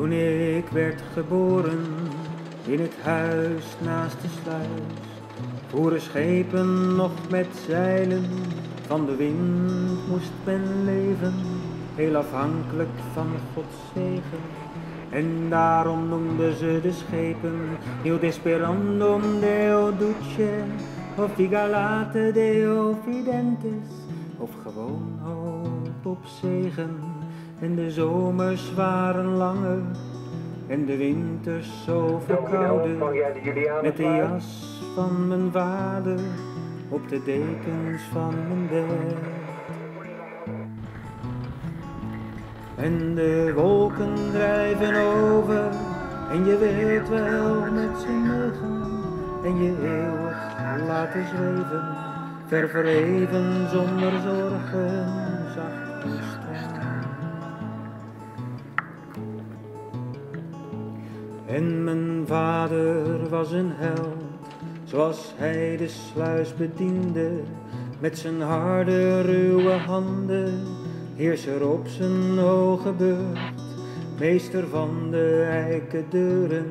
Toen ik werd geboren in het huis naast de sluis, voeren schepen nog met zeilen. Van de wind moest men leven, heel afhankelijk van Gods zegen. En daarom noemden ze de schepen Il Desperandum Deo of Igalate Deo Fidentes, of gewoon hoop op zegen. En de zomers waren langer en de winters zo verkouden. Met de jas van mijn vader op de dekens van mijn bed. En de wolken drijven over en je wilt wel met ze meegaan. En je eeuwig laten zweven, ver verheven zonder zorgen, zacht En mijn vader was een held, zoals hij de sluis bediende, met zijn harde, ruwe handen, heerser op zijn hoge burcht, meester van de eiken deuren,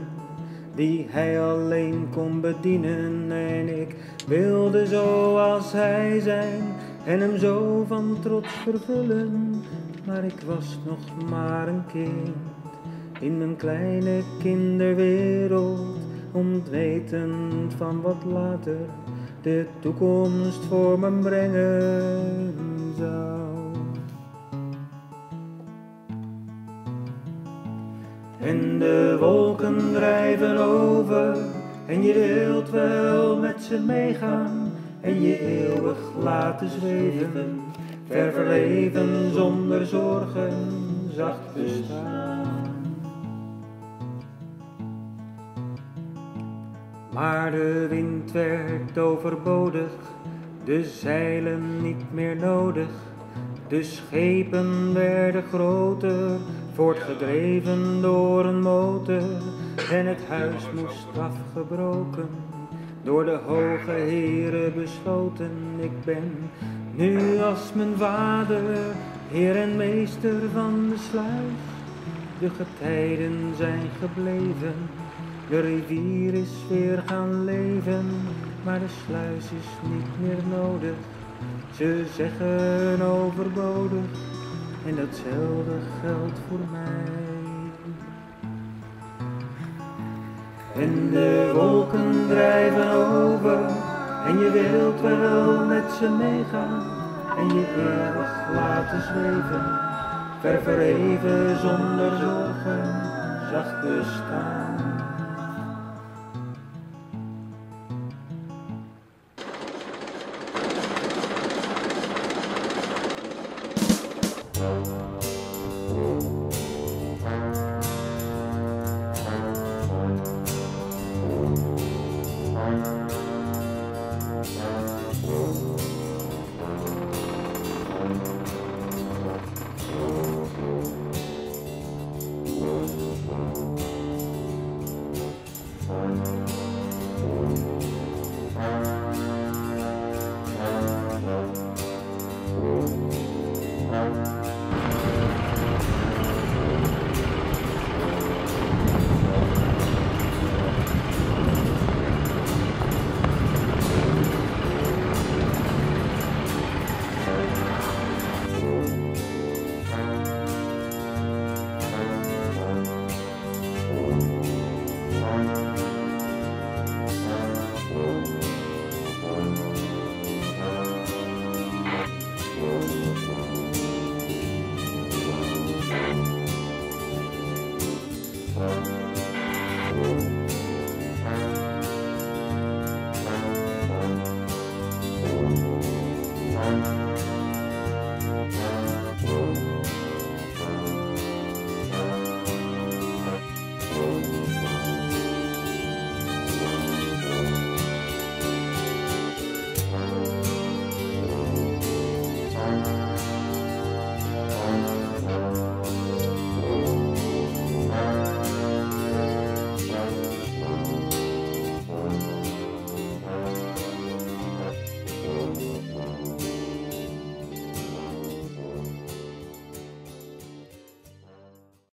die hij alleen kon bedienen. En ik wilde zoals hij zijn en hem zo van trots vervullen, maar ik was nog maar een kind in mijn kleine kinderwereld, ontwetend van wat later de toekomst voor me brengen zou. En de wolken drijven over en je wilt wel met ze meegaan en je eeuwig laten zweven, ver verleven zonder zorgen, zacht bestaan. Maar de wind werd overbodig, de zeilen niet meer nodig. De schepen werden groter, voortgedreven door een motor. En het huis moest afgebroken, door de hoge heren besloten. Ik ben nu als mijn vader, heer en meester van de sluis. De getijden zijn gebleven de rivier is weer gaan leven, maar de sluis is niet meer nodig. Ze zeggen overbodig en datzelfde geldt voor mij. En de wolken drijven over en je wilt wel met ze meegaan en je eeuwig laten zweven, ver verheven zonder zorgen, zacht bestaan. Música